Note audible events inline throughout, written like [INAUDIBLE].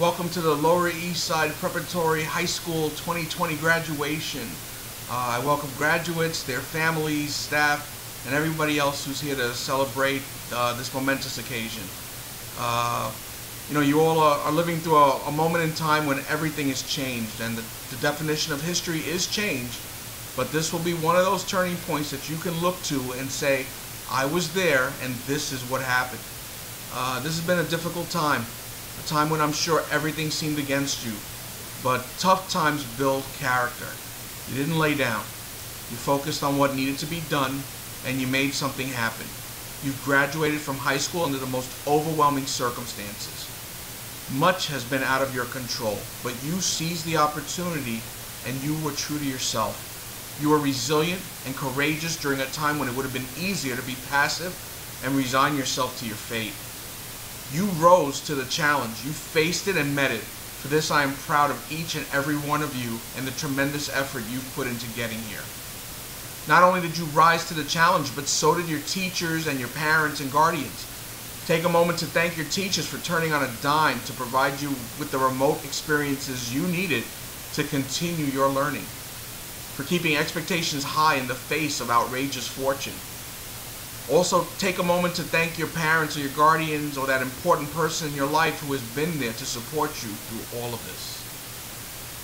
Welcome to the Lower East Side Preparatory High School 2020 graduation. Uh, I welcome graduates, their families, staff, and everybody else who's here to celebrate uh, this momentous occasion. Uh, you know, you all are, are living through a, a, moment in time when everything has changed, and the, the definition of history is change. But this will be one of those turning points that you can look to and say, I was there, and this is what happened. Uh, this has been a difficult time, a time when I'm sure everything seemed against you. But tough times build character. You didn't lay down. You focused on what needed to be done, and you made something happen. You graduated from high school under the most overwhelming circumstances. Much has been out of your control, but you seized the opportunity and you were true to yourself. You were resilient and courageous during a time when it would have been easier to be passive and resign yourself to your fate. You rose to the challenge. You faced it and met it. For this I am proud of each and every one of you and the tremendous effort you've put into getting here. Not only did you rise to the challenge, but so did your teachers and your parents and guardians. Take a moment to thank your teachers for turning on a dime to provide you with the remote experiences you needed to continue your learning. For keeping expectations high in the face of outrageous fortune. Also, take a moment to thank your parents or your guardians or that important person in your life who has been there to support you through all of this.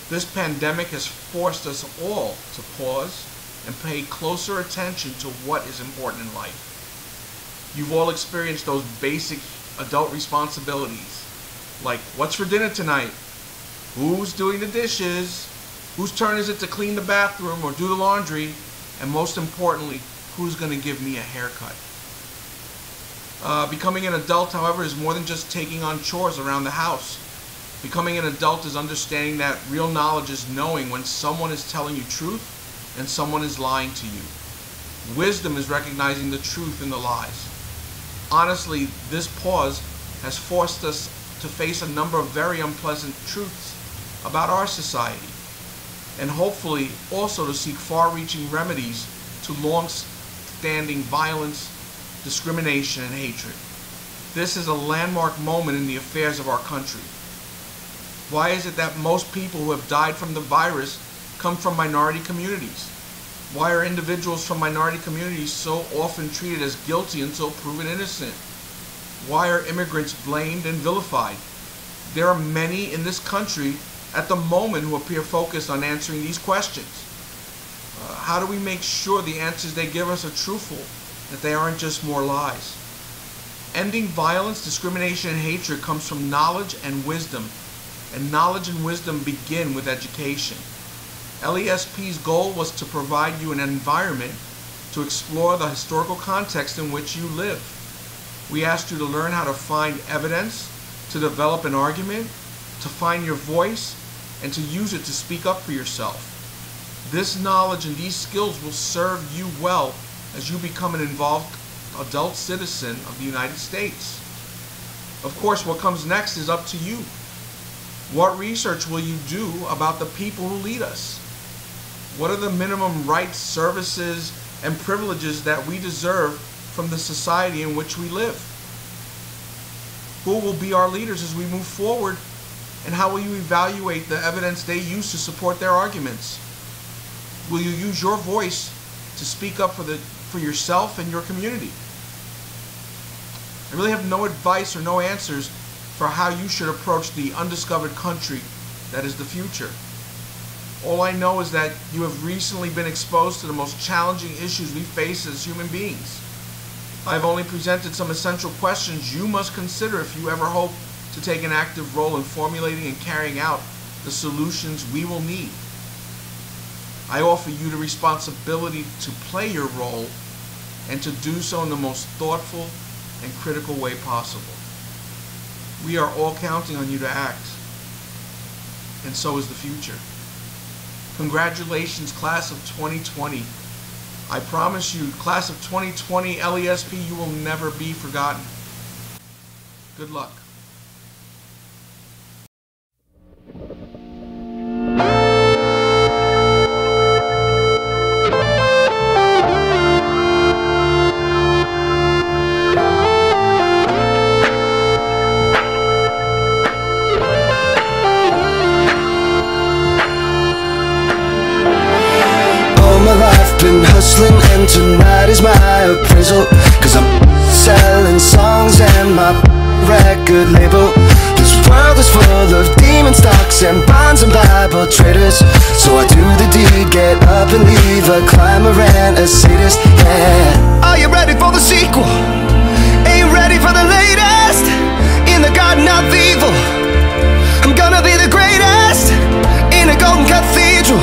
This pandemic has forced us all to pause and pay closer attention to what is important in life. You've all experienced those basic adult responsibilities, like what's for dinner tonight? Who's doing the dishes? Whose turn is it to clean the bathroom or do the laundry? And most importantly, who's going to give me a haircut? Uh, becoming an adult, however, is more than just taking on chores around the house. Becoming an adult is understanding that real knowledge is knowing when someone is telling you truth and someone is lying to you. Wisdom is recognizing the truth in the lies. Honestly, this pause has forced us to face a number of very unpleasant truths about our society, and hopefully also to seek far-reaching remedies to violence, discrimination, and hatred. This is a landmark moment in the affairs of our country. Why is it that most people who have died from the virus come from minority communities? Why are individuals from minority communities so often treated as guilty until proven innocent? Why are immigrants blamed and vilified? There are many in this country at the moment who appear focused on answering these questions. How do we make sure the answers they give us are truthful, that they aren't just more lies? Ending violence, discrimination, and hatred comes from knowledge and wisdom, and knowledge and wisdom begin with education. LESP's goal was to provide you an environment to explore the historical context in which you live. We asked you to learn how to find evidence, to develop an argument, to find your voice, and to use it to speak up for yourself. This knowledge and these skills will serve you well as you become an involved adult citizen of the United States. Of course, what comes next is up to you. What research will you do about the people who lead us? What are the minimum rights, services, and privileges that we deserve from the society in which we live? Who will be our leaders as we move forward? And how will you evaluate the evidence they use to support their arguments? Will you use your voice to speak up for, the, for yourself and your community? I really have no advice or no answers for how you should approach the undiscovered country that is the future. All I know is that you have recently been exposed to the most challenging issues we face as human beings. I have only presented some essential questions you must consider if you ever hope to take an active role in formulating and carrying out the solutions we will need. I offer you the responsibility to play your role and to do so in the most thoughtful and critical way possible. We are all counting on you to act, and so is the future. Congratulations, class of 2020. I promise you, class of 2020 LESP, you will never be forgotten. Good luck. And tonight is my appraisal. Cause I'm selling songs and my record label. This world is full of demon stocks and bonds and Bible traders. So I do the deed, get up and leave. A climber and a sadist, yeah Are you ready for the sequel? Ain't ready for the latest. In the garden of evil I'm gonna be the greatest. In a golden cathedral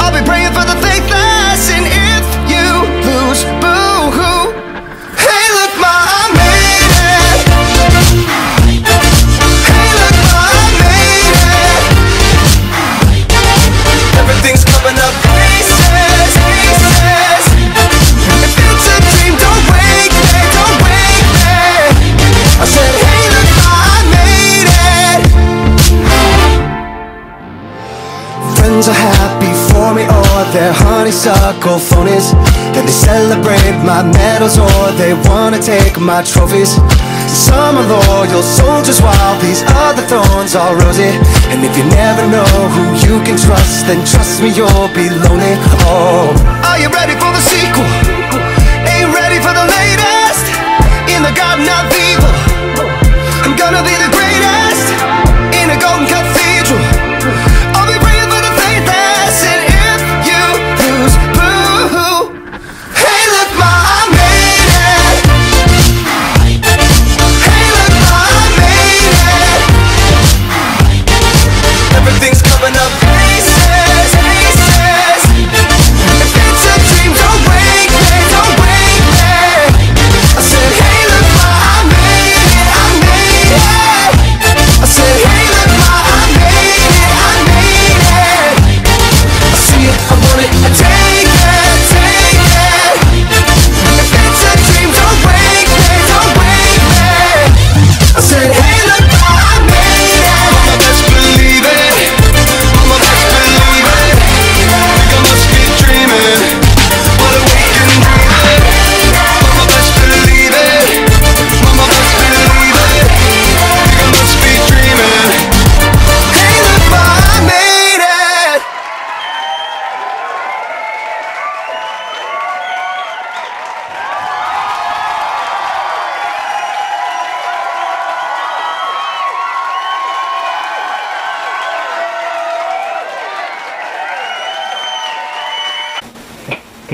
I'll be praying for the faithless phonies Then they celebrate my medals or they wanna take my trophies. Some are loyal soldiers while these other thorns are rosy. And if you never know who you can trust then trust me you'll be lonely. Oh, are you ready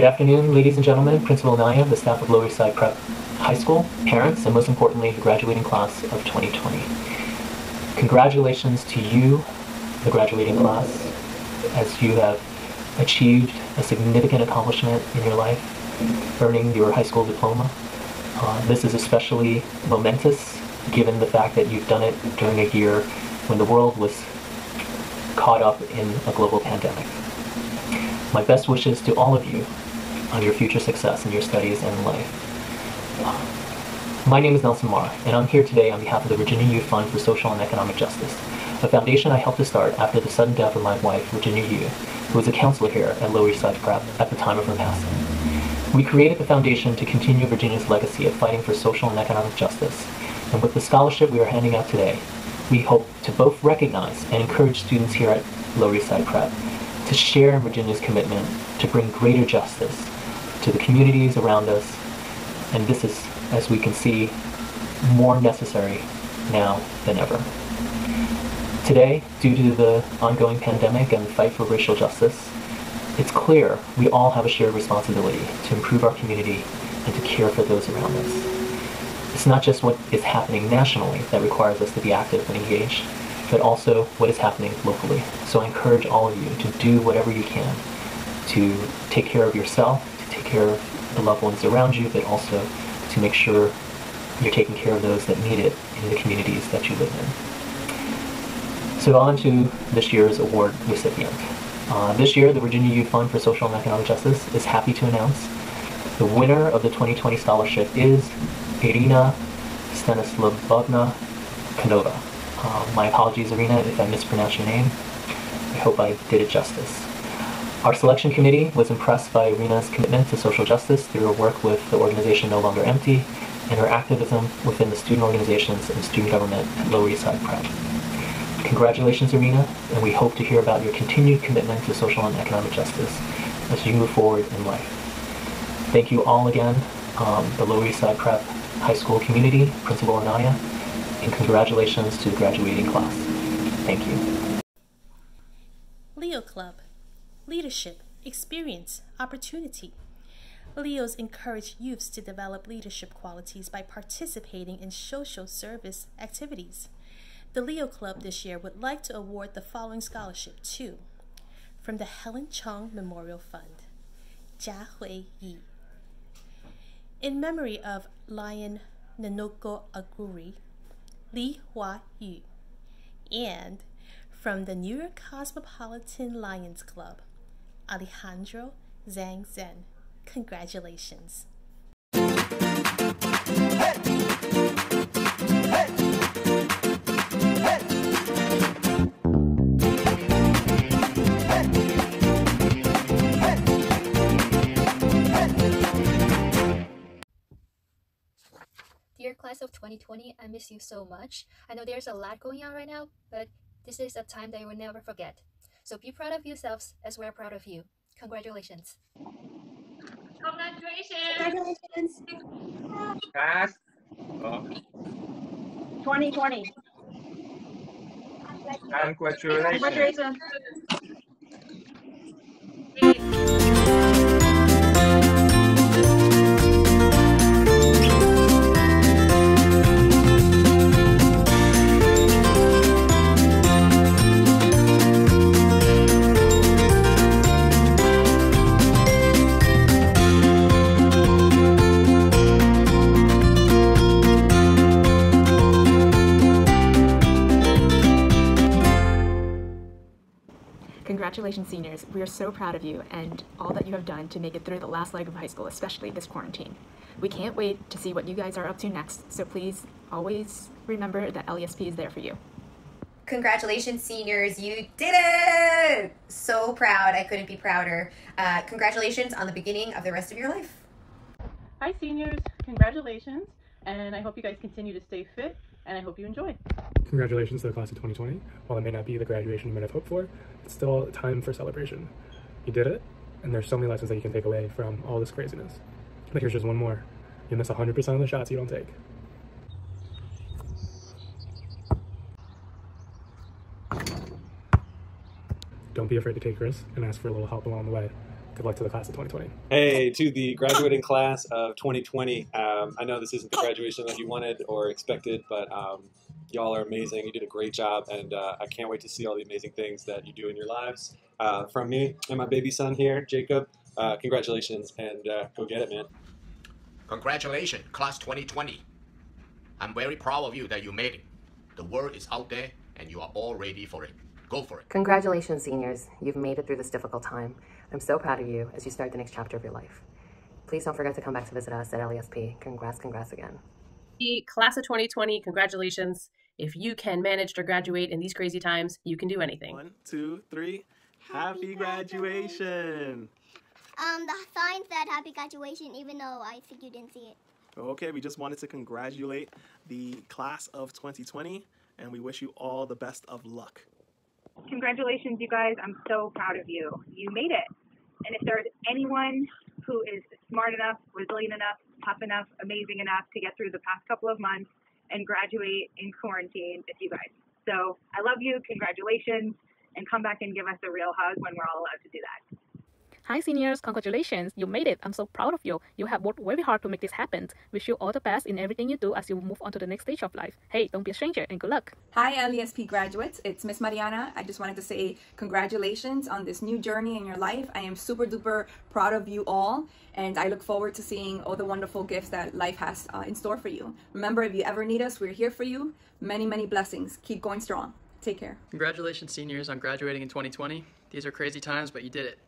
Good afternoon, ladies and gentlemen, Principal Naya, the staff of Lower Side Prep High School, parents, and most importantly, the graduating class of 2020. Congratulations to you, the graduating class, as you have achieved a significant accomplishment in your life, earning your high school diploma. Uh, this is especially momentous given the fact that you've done it during a year when the world was caught up in a global pandemic. My best wishes to all of you on your future success in your studies and life. My name is Nelson Mara, and I'm here today on behalf of the Virginia Yu Fund for Social and Economic Justice, a foundation I helped to start after the sudden death of my wife, Virginia Yu, who was a counselor here at Lower East Side Prep at the time of her passing. We created the foundation to continue Virginia's legacy of fighting for social and economic justice, and with the scholarship we are handing out today, we hope to both recognize and encourage students here at Lower East Side Prep to share in Virginia's commitment to bring greater justice to the communities around us, and this is, as we can see, more necessary now than ever. Today, due to the ongoing pandemic and the fight for racial justice, it's clear we all have a shared responsibility to improve our community and to care for those around us. It's not just what is happening nationally that requires us to be active and engaged, but also what is happening locally. So I encourage all of you to do whatever you can to take care of yourself, take care of the loved ones around you, but also to make sure you're taking care of those that need it in the communities that you live in. So on to this year's award recipient. Uh, this year, the Virginia Yu Fund for Social and Economic Justice is happy to announce the winner of the 2020 scholarship is Irina Stanislavovna Kanova. Uh, my apologies, Irina, if I mispronounced your name. I hope I did it justice. Our selection committee was impressed by Irina's commitment to social justice through her work with the organization No Longer Empty and her activism within the student organizations and student government at Lower East Side Prep. Congratulations, Irina, and we hope to hear about your continued commitment to social and economic justice as you move forward in life. Thank you all again, um, the Lower East Side Prep High School community, Principal Anaya, and congratulations to the graduating class. Thank you. Leo Club Leadership, Experience, Opportunity. Leos encourage youths to develop leadership qualities by participating in social service activities. The Leo Club this year would like to award the following scholarship to from the Helen Chung Memorial Fund, Jia Hui Yi. In memory of Lion Nanoko Aguri, Li Hua Yu, and from the New York Cosmopolitan Lions Club, Alejandro Zhang Zhen. Congratulations. Dear class of 2020, I miss you so much. I know there's a lot going on right now, but this is a time that you will never forget. So be proud of yourselves as we're proud of you. Congratulations. Congratulations. Pass. Oh, 2020. congratulations. Congratulations. Congratulations, seniors. We are so proud of you and all that you have done to make it through the last leg of high school, especially this quarantine. We can't wait to see what you guys are up to next, so please always remember that LESP is there for you. Congratulations, seniors. You did it! So proud. I couldn't be prouder. Uh, congratulations on the beginning of the rest of your life. Hi, seniors. Congratulations. And I hope you guys continue to stay fit and I hope you enjoy. Congratulations to the class of 2020. While it may not be the graduation you might have hoped for, it's still time for celebration. You did it, and there's so many lessons that you can take away from all this craziness. But here's just one more. You miss 100% of the shots you don't take. Don't be afraid to take risks and ask for a little help along the way. Good luck to the class of 2020. Hey, to the graduating class of 2020. Um, I know this isn't the graduation that you wanted or expected, but um, y'all are amazing. You did a great job, and uh, I can't wait to see all the amazing things that you do in your lives. Uh, from me and my baby son here, Jacob, uh, congratulations, and uh, go get it, man. Congratulations, class 2020. I'm very proud of you that you made it. The world is out there, and you are all ready for it. Go for it. Congratulations, seniors. You've made it through this difficult time. I'm so proud of you as you start the next chapter of your life. Please don't forget to come back to visit us at LESP. Congrats, congrats again. The class of 2020, congratulations. If you can manage to graduate in these crazy times, you can do anything. One, two, three. Happy graduation. Um, the sign said happy graduation, even though I think you didn't see it. Okay, we just wanted to congratulate the class of 2020 and we wish you all the best of luck. Congratulations, you guys. I'm so proud of you. You made it. And if there's anyone who is smart enough, resilient enough, tough enough, amazing enough to get through the past couple of months and graduate in quarantine, it's you guys. So I love you. Congratulations. And come back and give us a real hug when we're all allowed to do that. Hi, seniors. Congratulations. You made it. I'm so proud of you. You have worked very hard to make this happen. Wish you all the best in everything you do as you move on to the next stage of life. Hey, don't be a stranger and good luck. Hi, LESP graduates. It's Miss Mariana. I just wanted to say congratulations on this new journey in your life. I am super duper proud of you all, and I look forward to seeing all the wonderful gifts that life has uh, in store for you. Remember, if you ever need us, we're here for you. Many, many blessings. Keep going strong. Take care. Congratulations, seniors, on graduating in 2020. These are crazy times, but you did it.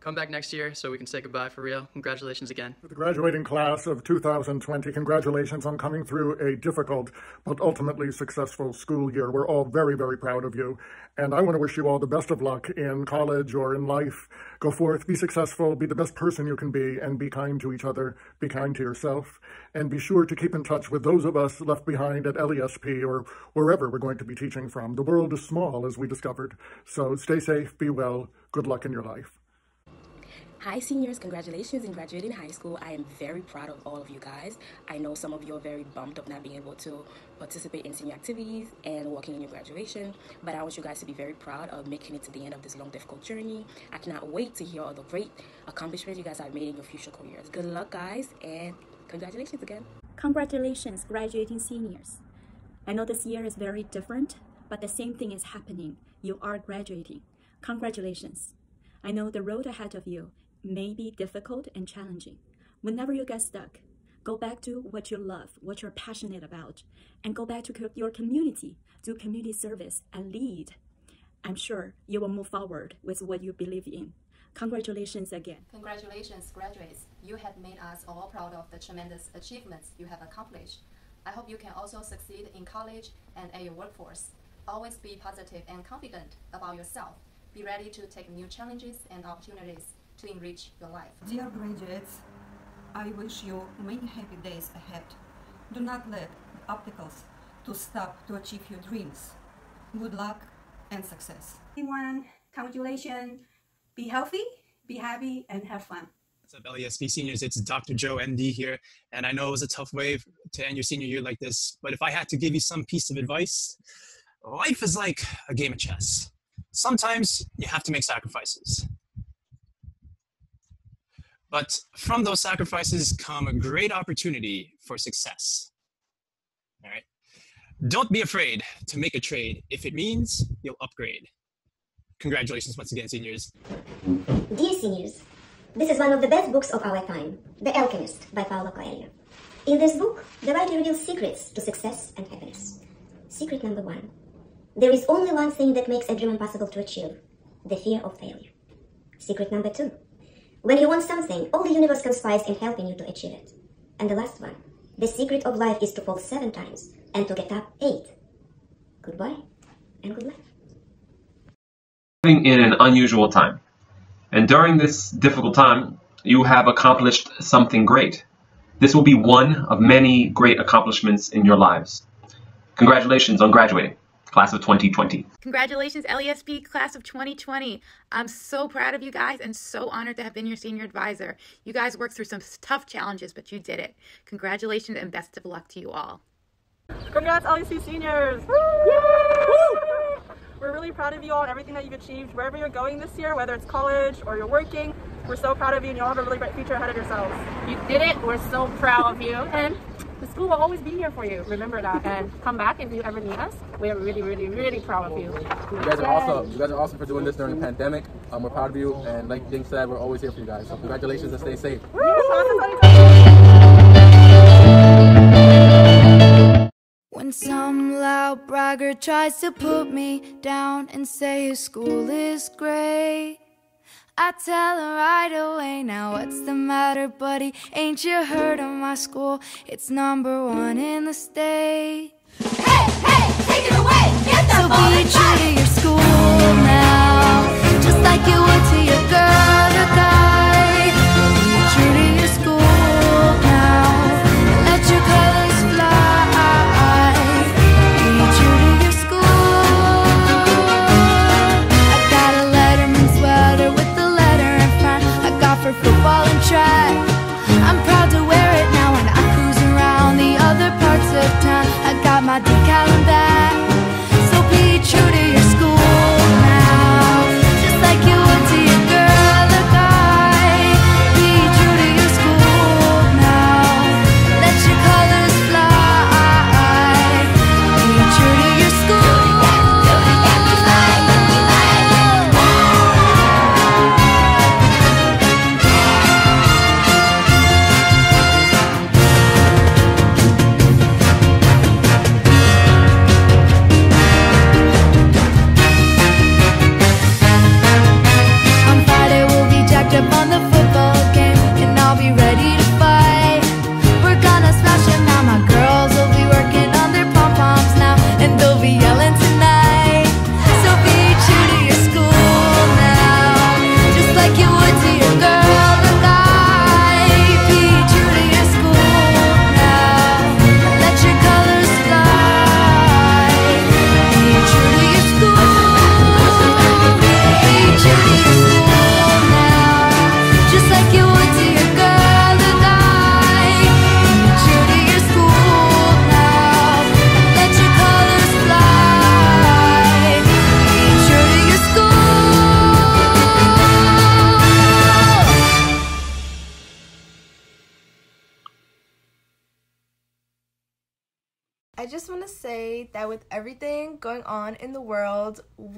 Come back next year so we can say goodbye for real. Congratulations again. The graduating class of 2020, congratulations on coming through a difficult but ultimately successful school year. We're all very, very proud of you. And I want to wish you all the best of luck in college or in life. Go forth, be successful, be the best person you can be, and be kind to each other, be kind to yourself. And be sure to keep in touch with those of us left behind at LESP or wherever we're going to be teaching from. The world is small, as we discovered. So stay safe, be well, good luck in your life. Hi, seniors. Congratulations in graduating high school. I am very proud of all of you guys. I know some of you are very bummed of not being able to participate in senior activities and working in your graduation, but I want you guys to be very proud of making it to the end of this long, difficult journey. I cannot wait to hear all the great accomplishments you guys have made in your future careers. Good luck, guys, and congratulations again. Congratulations, graduating seniors. I know this year is very different, but the same thing is happening. You are graduating. Congratulations. I know the road ahead of you may be difficult and challenging. Whenever you get stuck, go back to what you love, what you're passionate about, and go back to your community, do community service, and lead. I'm sure you will move forward with what you believe in. Congratulations again. Congratulations, graduates. You have made us all proud of the tremendous achievements you have accomplished. I hope you can also succeed in college and at your workforce. Always be positive and confident about yourself. Be ready to take new challenges and opportunities to enrich your life. Dear graduates, I wish you many happy days ahead. Do not let obstacles to stop to achieve your dreams. Good luck and success. Everyone, congratulations. Be healthy, be happy, and have fun. What's up, LESP seniors? It's Dr. Joe MD here. And I know it was a tough way to end your senior year like this, but if I had to give you some piece of advice, life is like a game of chess. Sometimes you have to make sacrifices. But from those sacrifices come a great opportunity for success. All right. Don't be afraid to make a trade if it means you'll upgrade. Congratulations once again, seniors. Dear seniors, this is one of the best books of our time, The Alchemist by Paulo Coelho. In this book, the writer reveals secrets to success and happiness. Secret number one there is only one thing that makes a dream impossible to achieve the fear of failure. Secret number two when you want something, all the universe conspires in helping you to achieve it. And the last one the secret of life is to fall seven times and to get up eight. Goodbye and good luck. living in an unusual time. And during this difficult time, you have accomplished something great. This will be one of many great accomplishments in your lives. Congratulations on graduating, class of 2020. Congratulations, LESP class of 2020. I'm so proud of you guys and so honored to have been your senior advisor. You guys worked through some tough challenges, but you did it. Congratulations and best of luck to you all. Congrats, LEC seniors! We're really proud of you all and everything that you've achieved wherever you're going this year, whether it's college or you're working. We're so proud of you and you all have a really bright future ahead of yourselves. You did it. We're so proud of you. And the school will always be here for you. Remember that. And come back if you ever need us. We're really, really, really proud of you. You guys are awesome. You guys are awesome for doing this during the pandemic. Um, we're proud of you, and like Ding said, we're always here for you guys. So congratulations and stay safe. When some loud bragger tries to put me down and say his school is great, I tell him right away. Now, what's the matter, buddy? Ain't you heard of my school? It's number one in the state. Hey, hey, take it away! Get the so be true to your school now, just like you would to your girl or guy. try. I'm proud to wear it now when I cruise around the other parts of town. I got my decal and back So be true to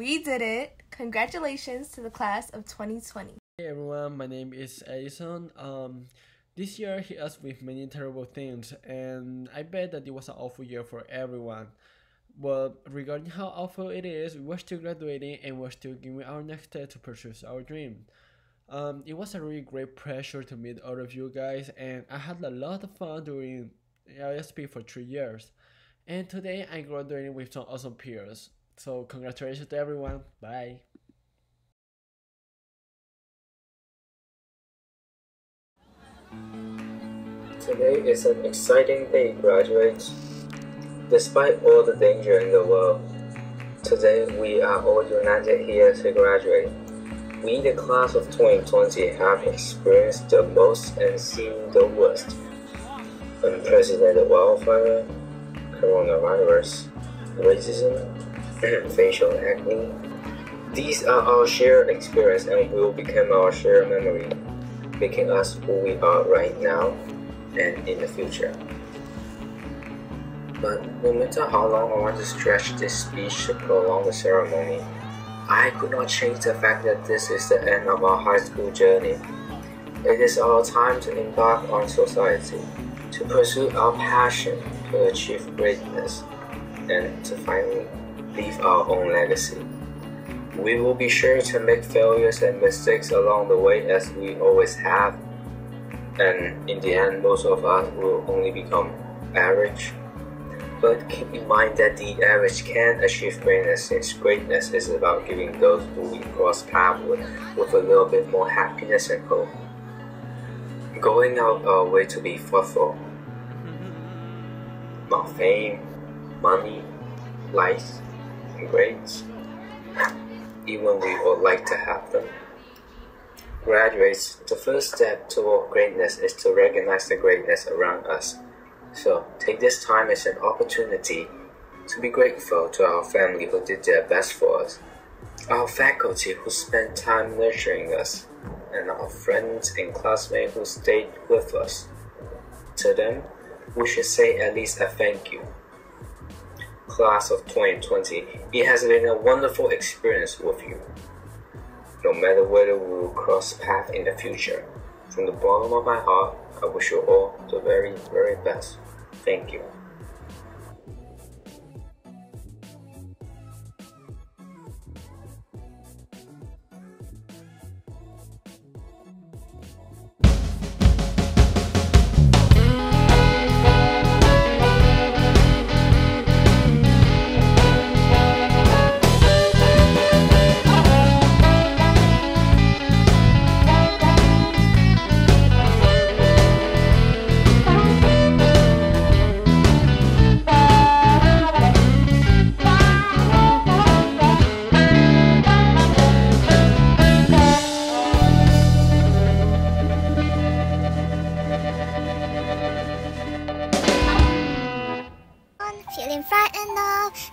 we did it. Congratulations to the class of 2020. Hey everyone, my name is Edison. Um, this year hit us with many terrible things, and I bet that it was an awful year for everyone. But regarding how awful it is, we were still graduating and we're still giving our next step to pursue our dream. Um, it was a really great pleasure to meet all of you guys, and I had a lot of fun doing LSP for three years. And today I'm graduating with some awesome peers. So congratulations to everyone. Bye. Today is an exciting day, graduates. Despite all the danger in the world, today we are all united here to graduate. We, the class of 2020, have experienced the most and seen the worst. Unprecedented wildfire, coronavirus, racism, facial acne. These are our shared experience and will become our shared memory, making us who we are right now and in the future. But no matter how long I want to stretch this speech to prolong the ceremony, I could not change the fact that this is the end of our high school journey. It is our time to embark on society, to pursue our passion, to achieve greatness, and to finally leave our own legacy. We will be sure to make failures and mistakes along the way as we always have, and in the end, most of us will only become average but keep in mind that the average can achieve greatness since greatness is about giving those who we cross paths with, with a little bit more happiness and hope. Going out our way to be thoughtful. Not mm-hmm. fame, money, and grades. Even we would like to have them. Graduates, the first step toward greatness is to recognize the greatness around us so take this time as an opportunity to be grateful to our family who did their best for us, our faculty who spent time nurturing us, and our friends and classmates who stayed with us. To them, we should say at least a thank you. Class of 2020, it has been a wonderful experience with you. No matter whether we will cross paths in the future, from the bottom of my heart, I wish you all the very, very best. Thank you.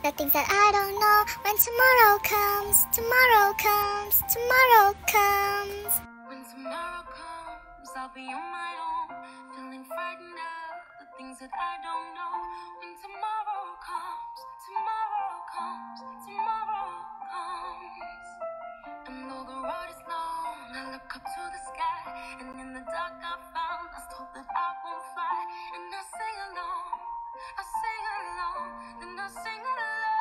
The things that I don't know. When tomorrow comes, tomorrow comes, tomorrow comes. When tomorrow comes, I'll be on my own, feeling frightened of the things that I don't know. When tomorrow comes, tomorrow comes, tomorrow comes. And though the road is long, I look up to the sky, and in the dark I found lost hope that I won't fly, and I sing along. I sing along, then I sing along.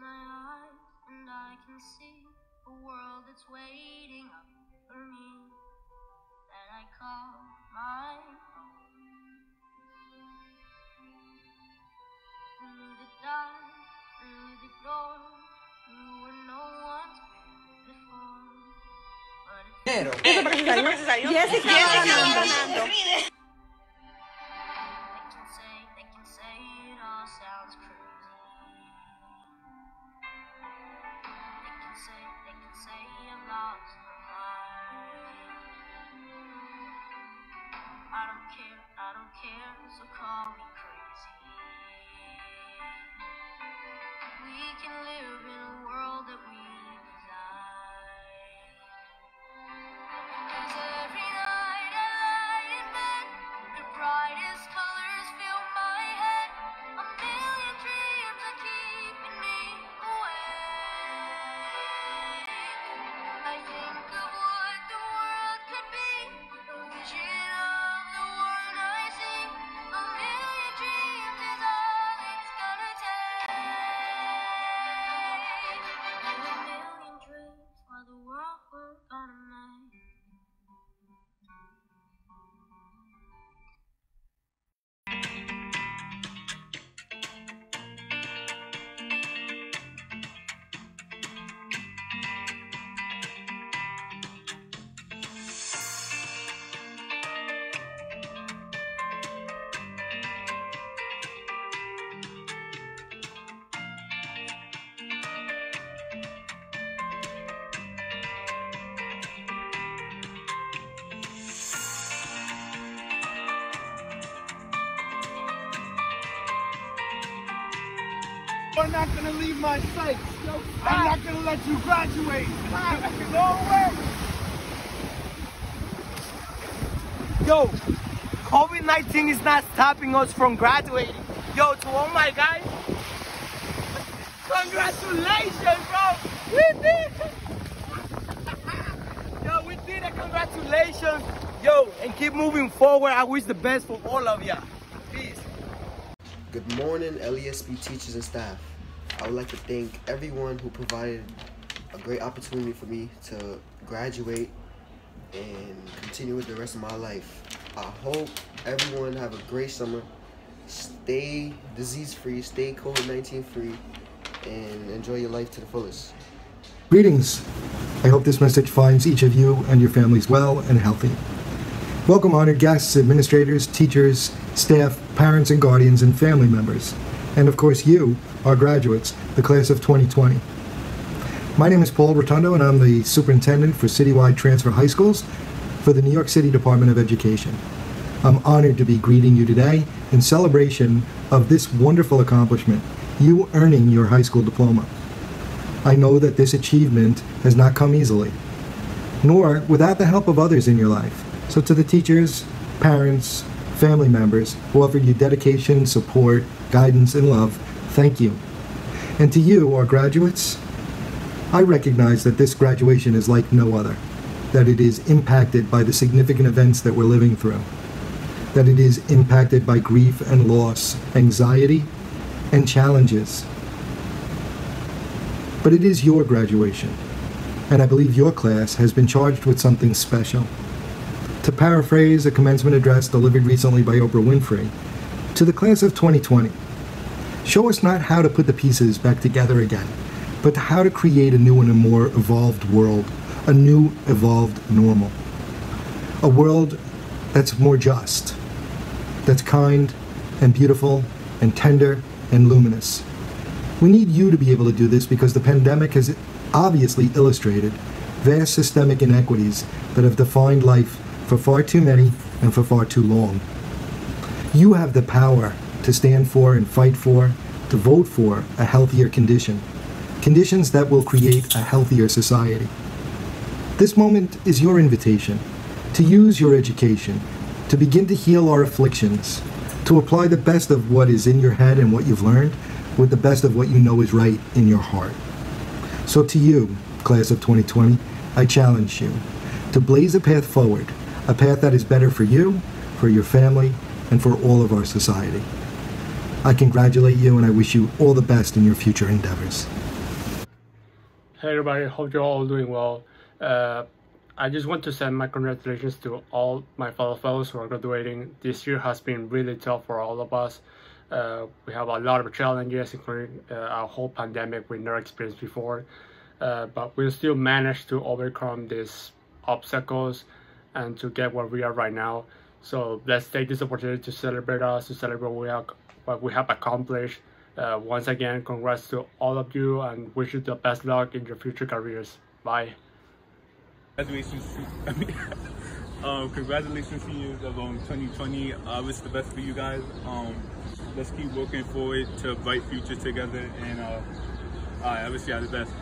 my eyes and I can see a world that's waiting up for me that I call my home. Through the dark, through the door, no one's been before. Pero. Eso [LAUGHS] I don't care, I don't care, so call me crazy. We can live in We're not gonna leave my sight. I'm ah. not gonna let you graduate. Ah. [LAUGHS] No way. Yo, COVID 19 is not stopping us from graduating. Yo, to all my guys, congratulations, bro. We did it. [LAUGHS] Yo, we did it. Congratulations. Yo, and keep moving forward. I wish the best for all of ya. Peace. Good morning, LESP teachers and staff. I would like to thank everyone who provided a great opportunity for me to graduate and continue with the rest of my life. I hope everyone have a great summer. Stay disease free, stay COVID 19 free, and enjoy your life to the fullest. Greetings. I hope this message finds each of you and your families well and healthy. Welcome, honored guests, administrators, teachers, staff, parents and guardians, and family members. And of course, you, our graduates, the class of 2020. My name is Paul Rotundo, and I'm the superintendent for citywide transfer high schools for the New York City Department of Education. I'm honored to be greeting you today in celebration of this wonderful accomplishment, you earning your high school diploma. I know that this achievement has not come easily, nor without the help of others in your life. So, to the teachers, parents, family members who offered you dedication, support, guidance, and love, thank you. And to you, our graduates, I recognize that this graduation is like no other, that it is impacted by the significant events that we're living through, that it is impacted by grief and loss, anxiety, and challenges. But it is your graduation, and I believe your class has been charged with something special. To paraphrase a commencement address delivered recently by Oprah Winfrey, to the class of 2020, show us not how to put the pieces back together again, but how to create a new and a more evolved world, a new evolved normal. A world that's more just, that's kind and beautiful and tender and luminous. We need you to be able to do this because the pandemic has obviously illustrated vast systemic inequities that have defined life for far too many and for far too long. You have the power to stand for and fight for, to vote for a healthier condition, conditions that will create a healthier society. This moment is your invitation to use your education to begin to heal our afflictions, to apply the best of what is in your head and what you've learned with the best of what you know is right in your heart. So, to you, class of 2020, I challenge you to blaze a path forward, a path that is better for you, for your family, and for all of our society. I congratulate you and I wish you all the best in your future endeavors. Hey everybody, hope you're all doing well. Uh, I just want to send my congratulations to all my fellow fellows who are graduating. This year has been really tough for all of us. Uh, we have a lot of challenges, including uh, our whole pandemic we never experienced before. Uh, but we still managed to overcome these obstacles and to get where we are right now. So let's take this opportunity to celebrate us, to celebrate what we have, what we have accomplished. Uh, once again, congrats to all of you and wish you the best luck in your future careers. Bye. Congratulations, [LAUGHS] um, congratulations, seniors of um, 2020. I wish the best for you guys. Um, let's keep working forward to a bright future together, and uh, I wish you all the best.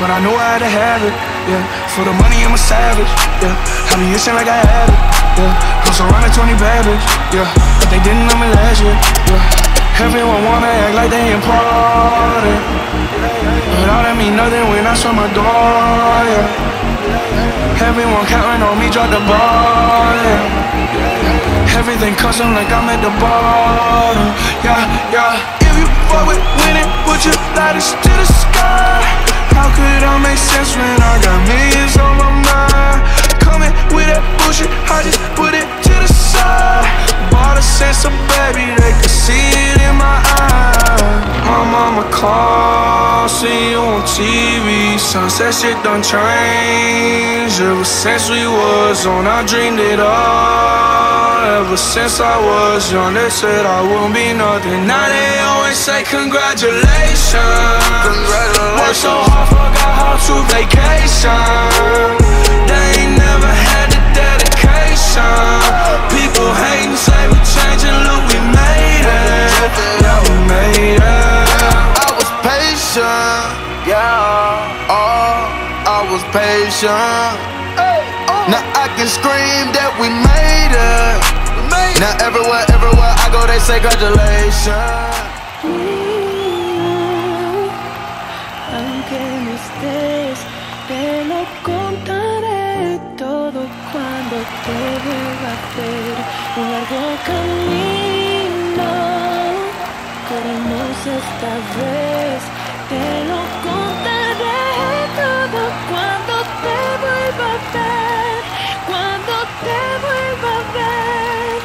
But I know I had to have it, yeah. For the money, I'm a savage, yeah. I be itching like I had it, yeah. I'm surrounded 20 bad yeah. But they didn't know me last year, yeah. Everyone wanna act like they important. But all that mean nothing when I saw my door, yeah. Everyone counting on me, drop the ball, yeah. Everything custom like I'm at the bottom, yeah, yeah. If you fuck with winning, put your lighters to the sky. How could I make sense when I got millions on my mind? Coming with that bullshit, I just put it to side. Bought a sense of baby, they could see it in my eyes. My mama called, see you on TV. Sunset shit done changed. Ever since we was on, I dreamed it all. Ever since I was young, they said I wouldn't be nothing. Now they always say congratulations. Worked so hard, forgot how to vacation. They ain't never had the dedication. People hating, say we changing, look, we made it. Yeah, we made it. I was patient, yeah. Oh, I was patient. Now oh. I can scream that we made it. Now everywhere, everywhere I go, they say congratulations. Aunque no estés, te lo contaré todo cuando te vuelva a ver. Un largo camino, corremos esta vez. Te lo contaré todo cuando te vuelva a ver. Cuando te vuelva a ver.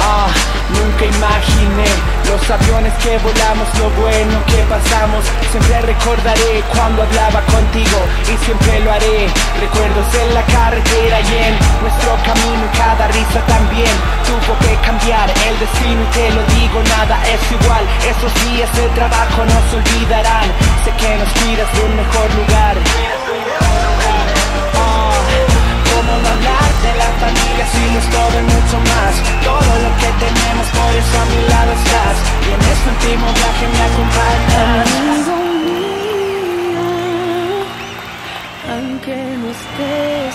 Ah, nunca imaginé los aviones que volamos, lo bueno que pasamos. Siempre recordaré cuando hablaba contigo y siempre lo haré. Recuerdos en la carretera y en nuestro camino, cada risa también tuvo que cambiar el destino. Y te lo digo, nada es igual. Esos días de trabajo no se olvidarán. Sé que nos cuidas de un mejor lugar. De la familia si no es todo y mucho más. Todo lo que tenemos por eso a mi lado estás. Y en este último viaje me acompañas. Amigo mío, aunque no estés,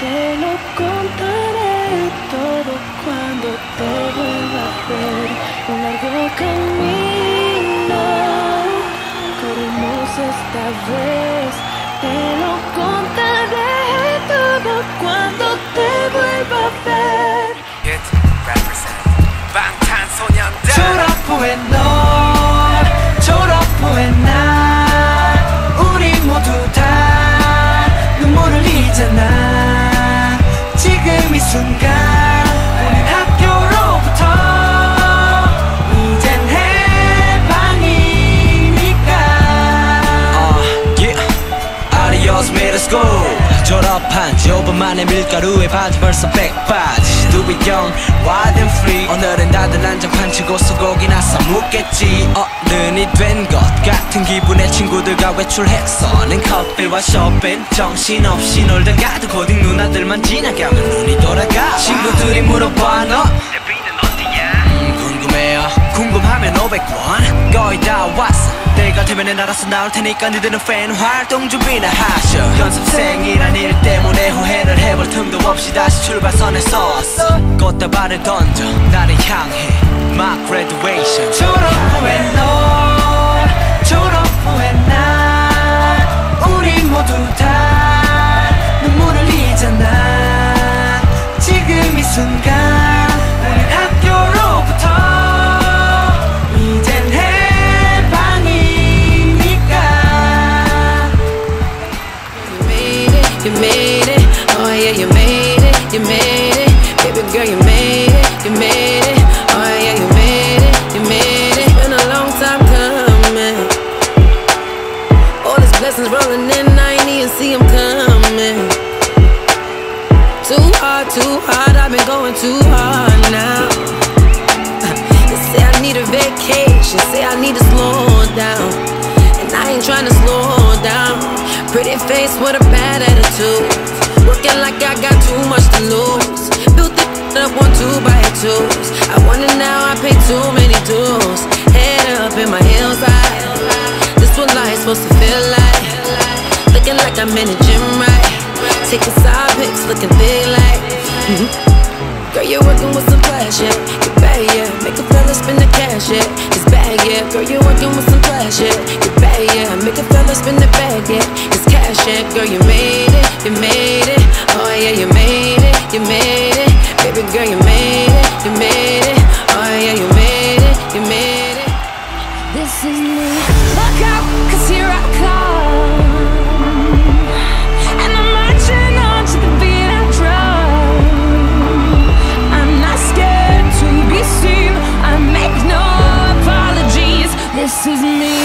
te lo contaré todo cuando te vuelva a ver. Un largo camino, corremos esta vez, te lo contaré todo cuando te vuelva a ver. Hit represent 방탄소년단 졸업 후에 너 졸업한 지 5분 만에 밀가루에 바지 벌써 백바지. Do it young, wild and free 오늘은 다들 한장판 치고 소고기나 싸먹겠지. 어른이 된 것 같은 기분에 친구들과 외출했어 는 커피와 쇼핑. 정신없이 놀다 가도 고딩 누나들만 지나가면 눈이 돌아가. 친구들이 물어봐 너 음, 궁금해요. 궁금하면 500원. 거의 다 왔어 때가 되면은 알아서 나올 테니까 니들은 팬 활동 준비나 하셔. 연습생이란 일 때문에 후회를 해볼 틈도 없이 다시 출발선에 섰어. 꽃다발을 던져 나를 향해. My graduation 졸업 후에 너 졸업 후에 나 우리 모두 다 눈물을 흘리잖아. 지금 이 순간 you made it, oh yeah, you made it, you made it, baby girl, you made it, you made it, oh yeah, you made it, you made it. Been a long time coming. All these blessings rolling in, I ain't even see 'em coming. Too hard, too hard, I've been going too hard now. [LAUGHS] See, I need a vacation. Say I need to slow down. And I ain't trying to slow. Pretty face with a bad attitude. Working like I got too much to lose. Built the up on two by twos. I wonder now I pay too many dues. Head up in my heels high. This what life's supposed to feel like. Looking like I'm in a gym right. Taking side pics, looking big like. mhm. Girl, you're working with some yeah. Yeah. Make a fella spend the cash, yeah. It's bad, yeah. Girl, you're working with some flash, yeah. You're bad, yeah. Make a fella spend the bag, yeah. It's cash, yeah. Girl, you made it, you made it. Oh yeah, you made it, you made it. Baby girl, you made it, you made it. Oh yeah, you made it, you made it. This is This is me.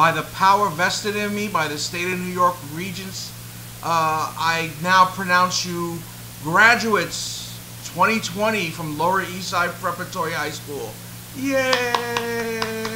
By the power vested in me by the state of New York Regents, uh, I now pronounce you graduates 2020 from Lower East Side Preparatory High School. Yay!